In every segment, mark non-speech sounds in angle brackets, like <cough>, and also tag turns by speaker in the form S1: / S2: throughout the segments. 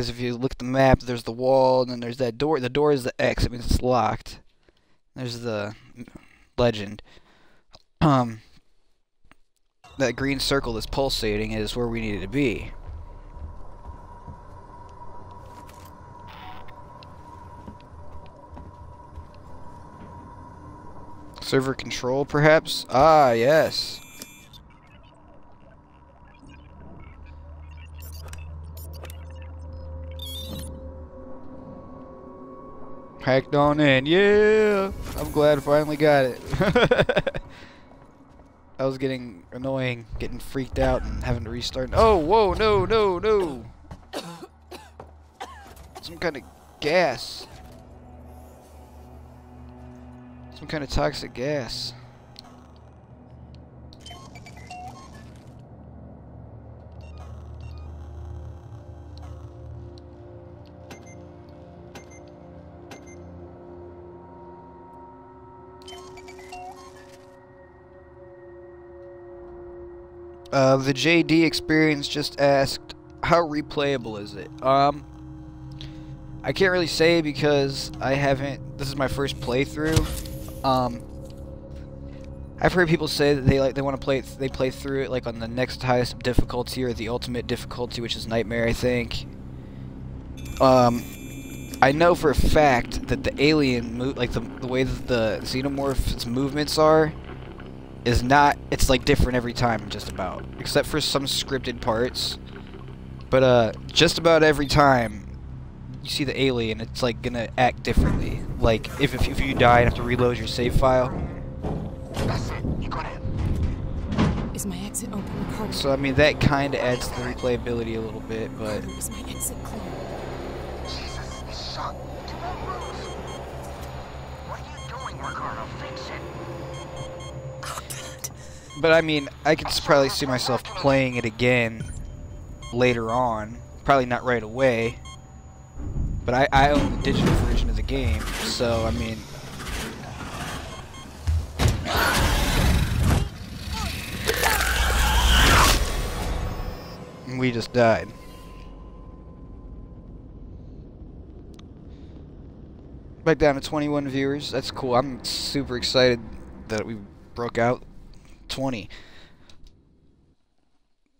S1: Because if you look at the map, there's the wall, and then there's that door. The door is the X. It means it's locked. There's the legend. Um, that green circle that's pulsating is where we needed to be. Server control, perhaps? Ah, yes. Hacked on in. Yeah! I'm glad I finally got it. <laughs> I was getting annoying, getting freaked out and having to restart. Oh, whoa, no, no, no! Some kind of gas. Some kind of toxic gas. Uh, the JD experience just asked, how replayable is it? Um, I can't really say because I haven't. This is my first playthrough. Um, I've heard people say that they like they want to play it, they play through it like on the next highest difficulty or the ultimate difficulty, which is nightmare, I think. Um, I know for a fact that the alien move, like the the way that the xenomorph's movements are, is not. It's like different every time, just about, except for some scripted parts. But uh, just about every time you see the alien, it's like gonna act differently. Like if if, if you die and have to reload your save file.
S2: That's it. You got it.
S3: Is my exit open,
S1: So I mean that kind of adds to the replayability a little bit, but
S3: Is my exit clear?
S2: Jesus,
S1: but I mean I could probably see myself playing it again later on. Probably not right away. But I, I own the digital version of the game, so I mean We just died. Back down to 21 viewers. That's cool. I'm super excited that we broke out 20.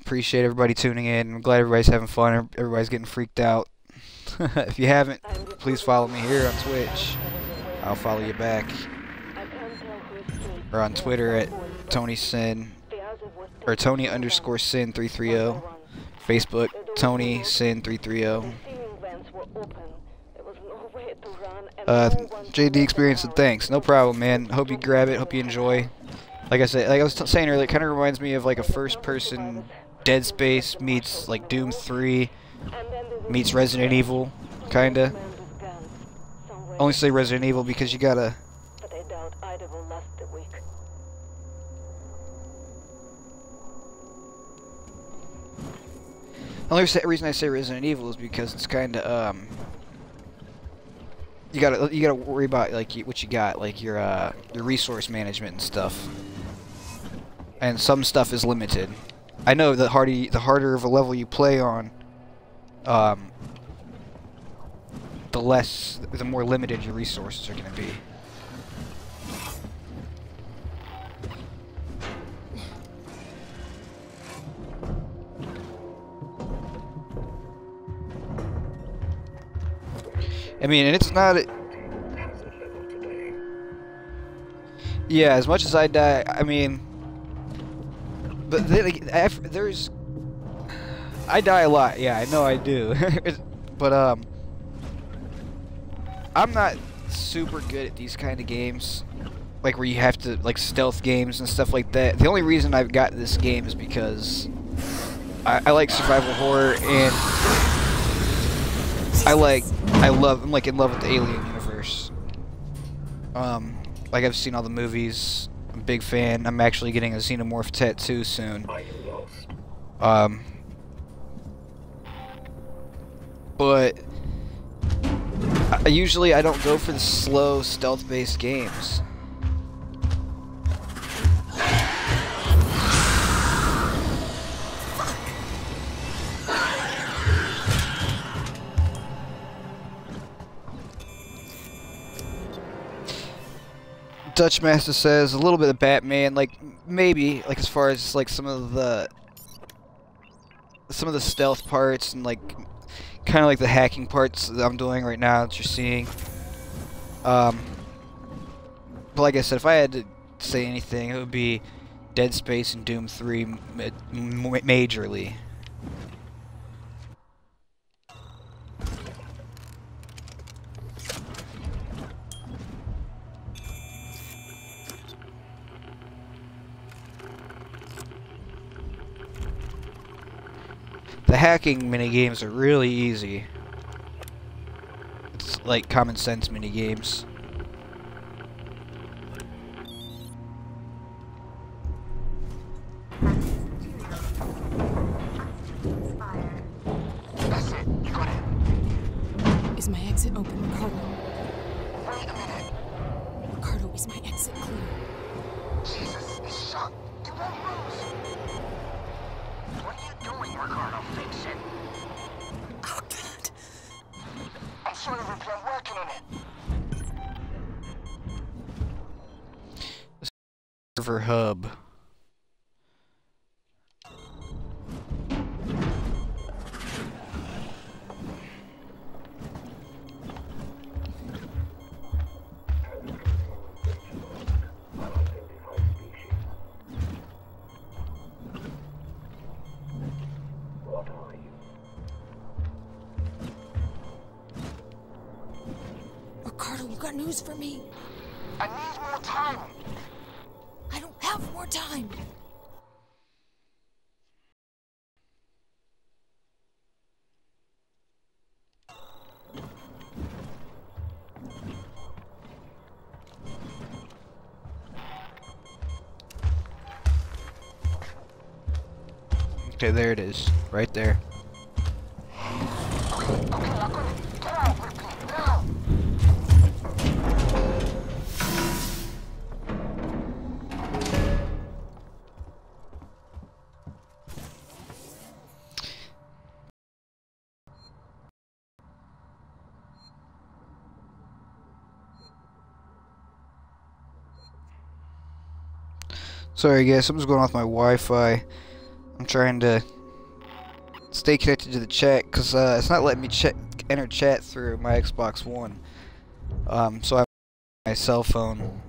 S1: Appreciate everybody tuning in. I'm glad everybody's having fun. Everybody's getting freaked out. <laughs> if you haven't, please follow me here on Twitch. I'll follow you back. Or on Twitter at Tony Sin or Tony underscore Sin 330. Facebook Tony Sin 330. Uh, JD Experience and thanks. No problem, man. Hope you grab it. Hope you enjoy. Like I said, like I was saying earlier, it kind of reminds me of like a first-person Dead Space meets like Doom 3 meets Resident Evil, kinda. Only say Resident Evil because you gotta. Only reason I say Resident Evil is because it's kind of um. You gotta you gotta worry about like what you got, like your uh your resource management and stuff. And some stuff is limited. I know the harder y- the harder of a level you play on, um, the less the more limited your resources are gonna be. I mean, and it's not. a- Yeah, as much as I die, I mean, but like, af- there's, I die a lot. Yeah, I know I do, <laughs> but um, I'm not super good at these kind of games, like where you have to like stealth games and stuff like that. The only reason I've got this game is because I, I like survival horror and I like, I love, I'm like in love with the Alien universe. Um, like I've seen all the movies. I'm a big fan. I'm actually getting a xenomorph tattoo soon. Um, but I, usually I don't go for the slow stealth-based games. Dutch Master says a little bit of Batman, like maybe, like as far as like some of the some of the stealth parts and like kind of like the hacking parts that I'm doing right now that you're seeing. Um, but like I said, if I had to say anything, it would be Dead Space and Doom 3 ma- ma- majorly. The hacking mini games are really easy. It's like common sense mini games.
S2: That's it. You got it.
S3: Is my exit open, Ricardo?
S2: Wait a minute.
S3: Ricardo, is my exit clear?
S2: Jesus, it's shut. You won't lose. What are you doing, Ricardo? Fix it.
S3: Oh, God.
S2: I'm sorry, Ripley. I'm working on it.
S1: Server hub.
S3: Got news for me?
S2: I need more time.
S3: I don't have more time.
S1: Okay, there it is. Right there. Sorry guys, something's going on with my Wi-Fi. I'm trying to stay connected to the chat because uh, it's not letting me enter chat through my Xbox One. Um, so I have my cell phone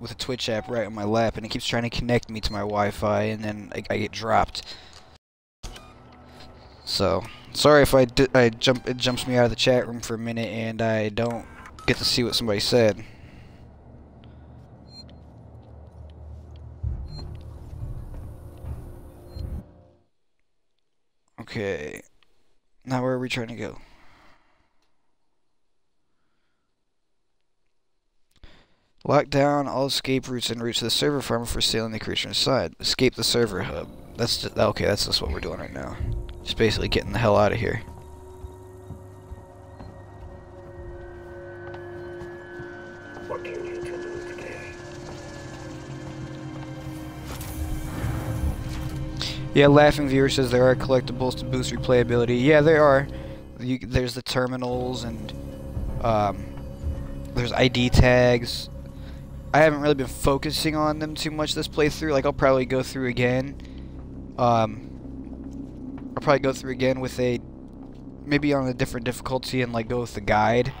S1: with a Twitch app right on my lap, and it keeps trying to connect me to my Wi-Fi, and then I, I get dropped. So sorry if I I jump it jumps me out of the chat room for a minute, and I don't get to see what somebody said. Okay. Now where are we trying to go? Lock down all escape routes and routes to the server farm for on the creature inside. Escape the server hub. That's just, okay. That's just what we're doing right now. Just basically getting the hell out of here. Yeah, Laughing Viewer says there are collectibles to boost replayability. Yeah, there are. You, there's the terminals and um, there's ID tags. I haven't really been focusing on them too much this playthrough. Like I'll probably go through again. Um, I'll probably go through again with a maybe on a different difficulty and like go with the guide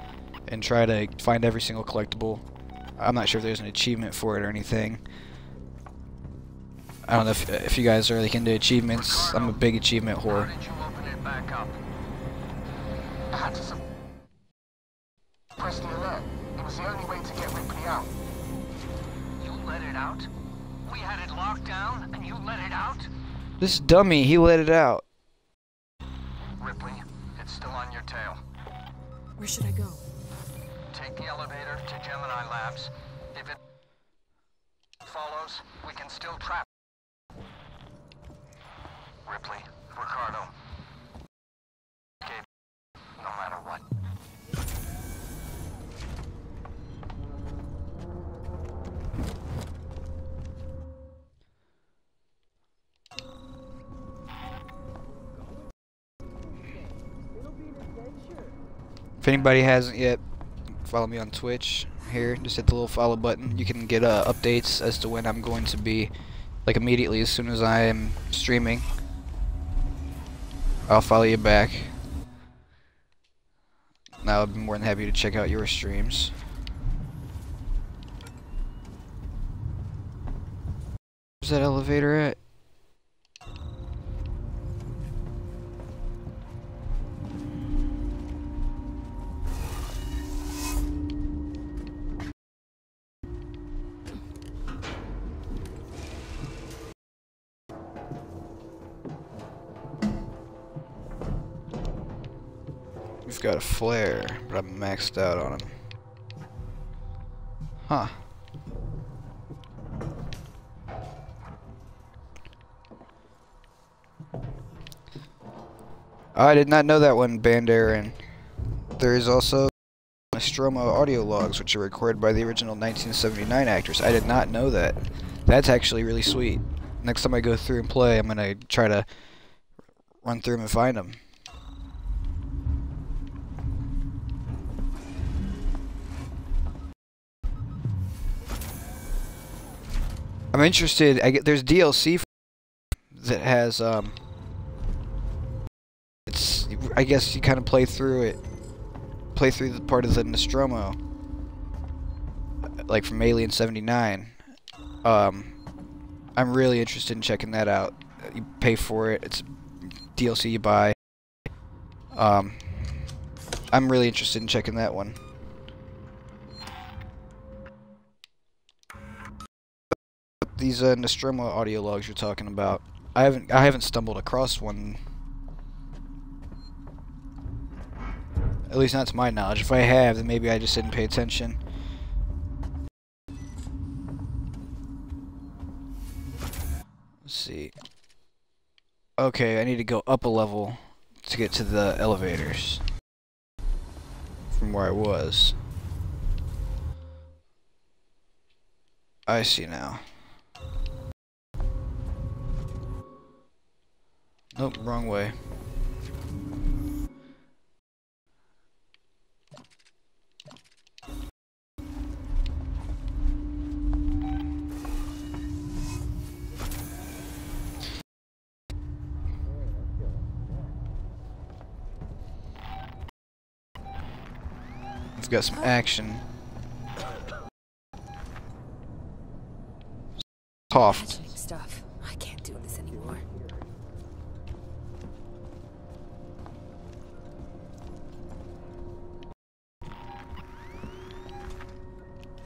S1: and try to find every single collectible. I'm not sure if there's an achievement for it or anything. I don't know if, if you guys are like into achievements. I'm a big achievement whore.
S2: did you open it back up? I had to suppress the alert. It was the only way to get Ripley out. You let it out? We had it locked down, and you let it out?
S1: This dummy, he let it out.
S2: Ripley, it's still on your tail.
S3: Where should I go?
S2: Take the elevator to Gemini Labs. If it follows, we can still trap. Ripley, Ricardo. No matter what.
S1: If anybody hasn't yet follow me on Twitch here. Just hit the little follow button. You can get uh, updates as to when I'm going to be, like immediately as soon as I am streaming. I'll follow you back. Now I'd be more than happy to check out your streams. Where's that elevator at? Got a flare, but I'm maxed out on him. Huh. Oh, I did not know that one, Bandarin. There is also Nostromo audio logs, which are recorded by the original 1979 actors. I did not know that. That's actually really sweet. Next time I go through and play, I'm gonna try to run through them and find them. I'm interested. I get there's DLC that has um. It's I guess you kind of play through it, play through the part of the Nostromo, like from Alien '79. Um, I'm really interested in checking that out. You pay for it. It's DLC you buy. Um, I'm really interested in checking that one. These uh, Nostromo audio logs you're talking about. I haven't I haven't stumbled across one. At least not to my knowledge. If I have, then maybe I just didn't pay attention. Let's see. Okay, I need to go up a level to get to the elevators from where I was. I see now. Nope, wrong way. Got some action. Cough.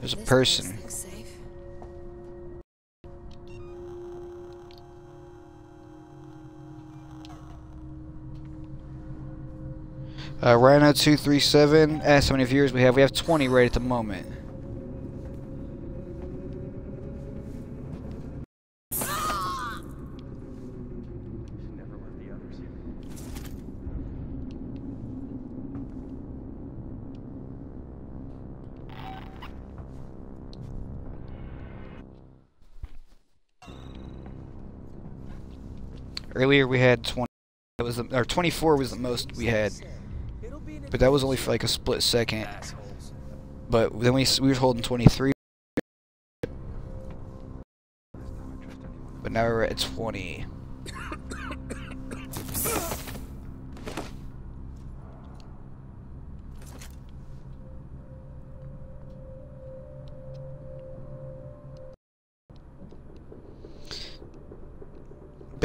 S1: There's a person. Uh, Rhino two three seven. Ask how many viewers we have. We have twenty right at the moment. Earlier we had twenty. That was the, or twenty four was the most we had, but that was only for like a split second. But then we we were holding twenty three,
S4: This time I trust anyone.
S1: but now we're at twenty.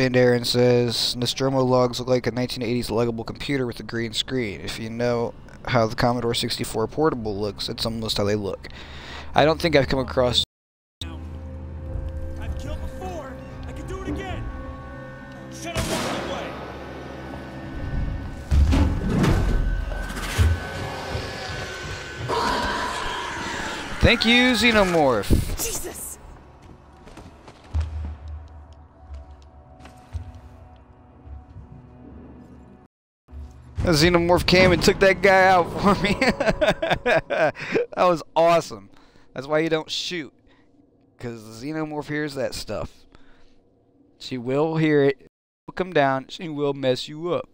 S1: Bandarin says Nostromo logs look like a 1980s luggable computer with a green screen. If you know how the Commodore 64 portable looks, it's almost how they look. I don't think I've come across.
S5: I've killed before. I can do it again. Shut up walk away.
S1: Thank you, Xenomorph.
S3: Jesus!
S1: The Xenomorph came and took that guy out for me. <laughs> that was awesome. That's why you don't shoot. Because the Xenomorph hears that stuff. She will hear it. Will come down. She will mess you up.